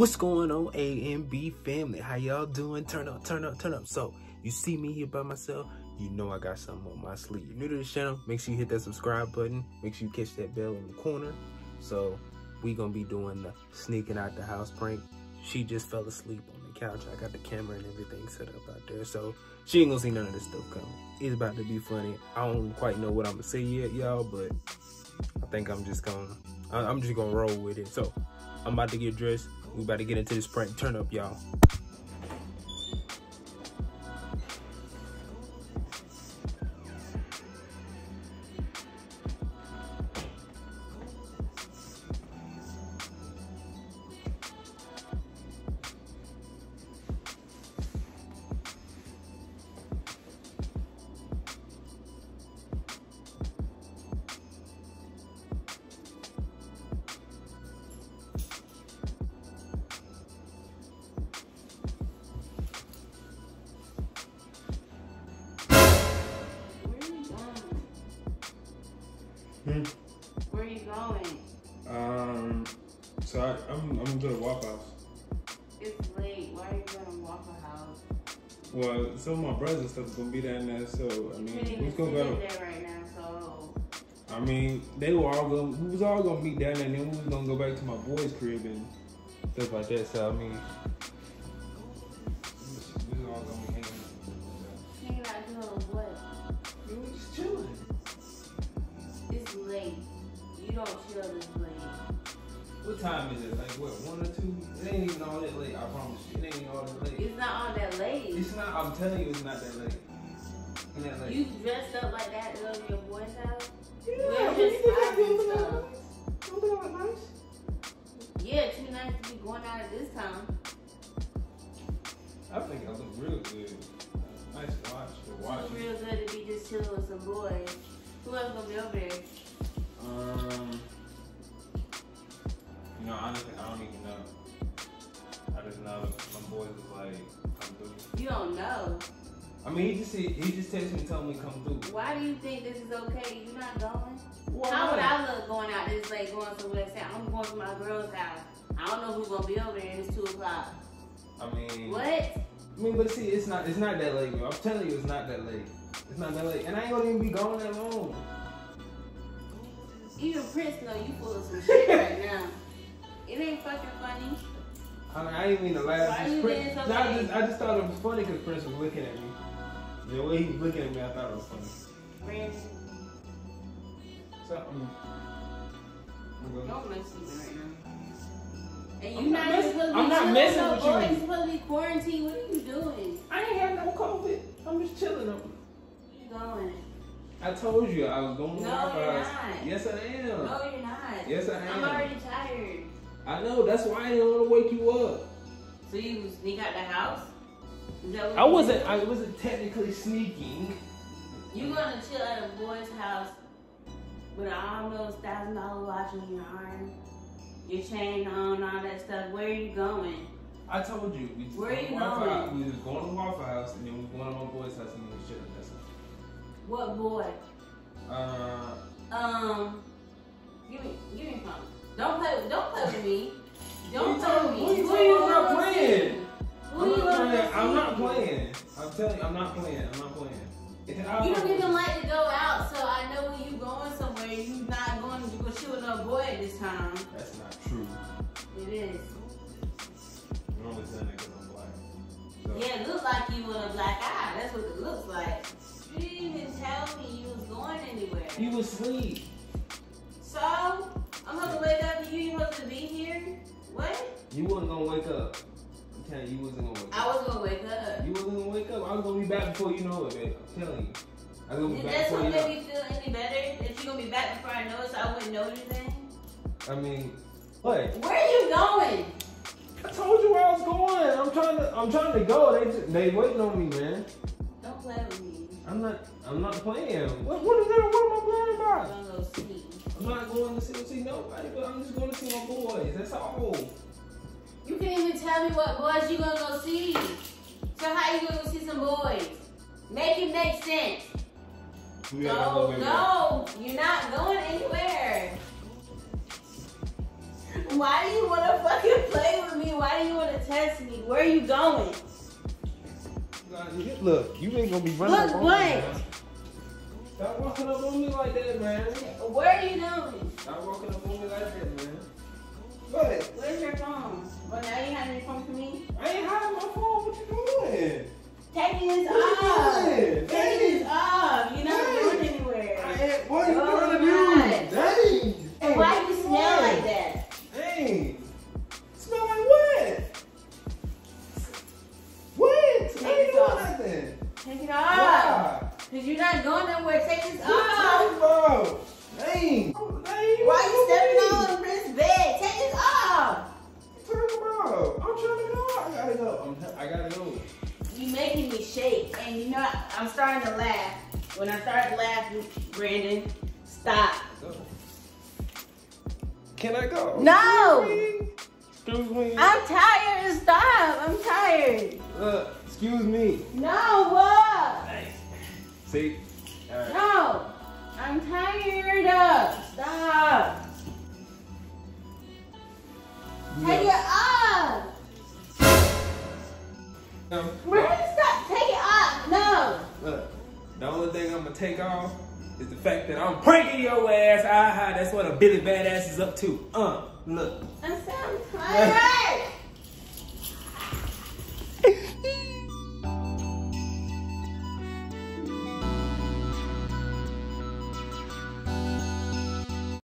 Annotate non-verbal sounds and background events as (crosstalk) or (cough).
What's going on, A and B family? How y'all doing? Turn up, turn up, turn up. So, you see me here by myself, you know I got something on my sleeve. New to this channel, make sure you hit that subscribe button. Make sure you catch that bell in the corner. So, we gonna be doing the sneaking out the house prank. She just fell asleep on the couch. I got the camera and everything set up out there. So, she ain't gonna see none of this stuff coming. It's about to be funny. I don't quite know what I'm gonna say yet, y'all, but I think I'm just gonna, I'm just gonna roll with it. So, I'm about to get dressed. We about to get into this prank. Turn up, y'all. Hmm. Where are you going? Um, so I, I'm I'm gonna go to Waffle House. It's late. Why are you going to Waffle House? Well, some of my brothers and stuff gonna be down there, so I mean, can't we even was gonna go. there right now, so I mean, they were all gonna, we was all gonna meet down there, and then we was gonna go back to my boy's crib and stuff like that. So I mean, You don't chill this late. What time is it? Like what? One or two? It ain't even all that late. I promise you, it ain't even all that late. It's not all that late. It's not. I'm telling you, it's not that late. Ain't that late? You dressed up like that to go to your boy's house? Yeah, Wear what your you think I socks do? and Look stuff. nice. Don't look nice. Yeah, too nice to be going out at this time. I think I look real good. Nice watch. The watch. Too real good to be just chilling with some boys. Who else gonna be over there? Um, you know, honestly, I don't even know. I just know my boy was like, come through. You don't know. I mean, he just he, he just texted me, telling me come through. Why do you think this is okay? You not going? Why How would? I look going out this late, going somewhere? Say I'm going to my girl's house. I don't know who's gonna be over there. and It's two o'clock. I mean, What? I mean, but see, it's not it's not that late, bro. I'm telling you, it's not that late. It's not that late, and I ain't gonna even be gone that long. Even Prince know you full of some shit right now. It ain't fucking funny. I mean, I didn't mean to laugh. Just you Prince- so I just I just thought it was funny because Prince was looking at me. The way he was looking at me, I thought it was funny. Brandon, So, I'm gonna go. don't mess with me right now. And I'm not not, to I'm not messing with you. boy. You supposed to be quarantined. What are you doing? I ain't had no COVID. I'm just chilling. I'm, You going? I told you I was going to No, Waffle you're House. not. Yes, I am. No, you're not. Yes, I am. I'm already tired. I know. That's why I didn't want to wake you up. So you sneak out the house? Is that what I wasn't. did? I wasn't technically sneaking. You gonna chill at a boy's house with an almost thousand dollar watch on your arm, your chain on, all that stuff. Where are you going? I told you. We was Where going you to Waffle going? House. We was going to Waffle House, and then What boy? Uh, Um, give me, give me something. Don't play, don't play with me. (laughs) Don't you play with me. Who you about playing? Who I'm you not playing. I'm not playing. I'm telling you, I'm not playing. I'm not playing. You don't even like to go out, so I know when you going somewhere, you not going to go with no boy at this time. That's not true. It is. Only saying that because I'm black. So, Yeah, it looks like you with a black eye. Tell me you was going anywhere. You was asleep. So, I'm supposed to wake up and you ain't supposed to be here? What? You wasn't gonna wake up. I'm telling you, you wasn't gonna wake I up. was gonna wake up. You wasn't gonna wake up. I was gonna be back before you know it, babe. I'm telling you. I was gonna be Did back that before you know. make me feel any better? That you're gonna be back before I know it so I wouldn't know anything? I mean, what? Where are you going? I told you where I was going. I'm trying to. I'm trying to go. They just, they waiting on me, man. Don't play with me. I'm not. I'm not playing. What? What is that? What am I playing I'm about? gonna go sleep. I'm not going to see, see nobody, but I'm just going to see my boys. That's all. You can't even tell me what boys you gonna go see. So how you gonna go see some boys? Make it make sense. We No, no, you're not going anywhere. Why do you want to fucking play with me? Why do you wanna test me. Where are you going? Look, you ain't gonna be running Look up on me. man. Stop walking up on me like that, man. Where are you going? Stop walking up on me like that, man. What? Where's your phone? Well, now you have your phone for me. I ain't hiding my phone. What you doing? Taking this What you off. doing? Taking this off. Starting to laugh. When I start laughing, Brandon, stop. Can I go? No. Excuse me. I'm tired. Stop. I'm tired. Uh, excuse me. No, what? See? Alright. No. I'm tired. of. Stop. Take it off. No. Brandon, stop. Take it off. No. Look, the only thing I'm gonna take off is the fact that I'm pranking your ass. Aha, that's what a Billy Badass is up to. Uh, look. I'm tired. (laughs)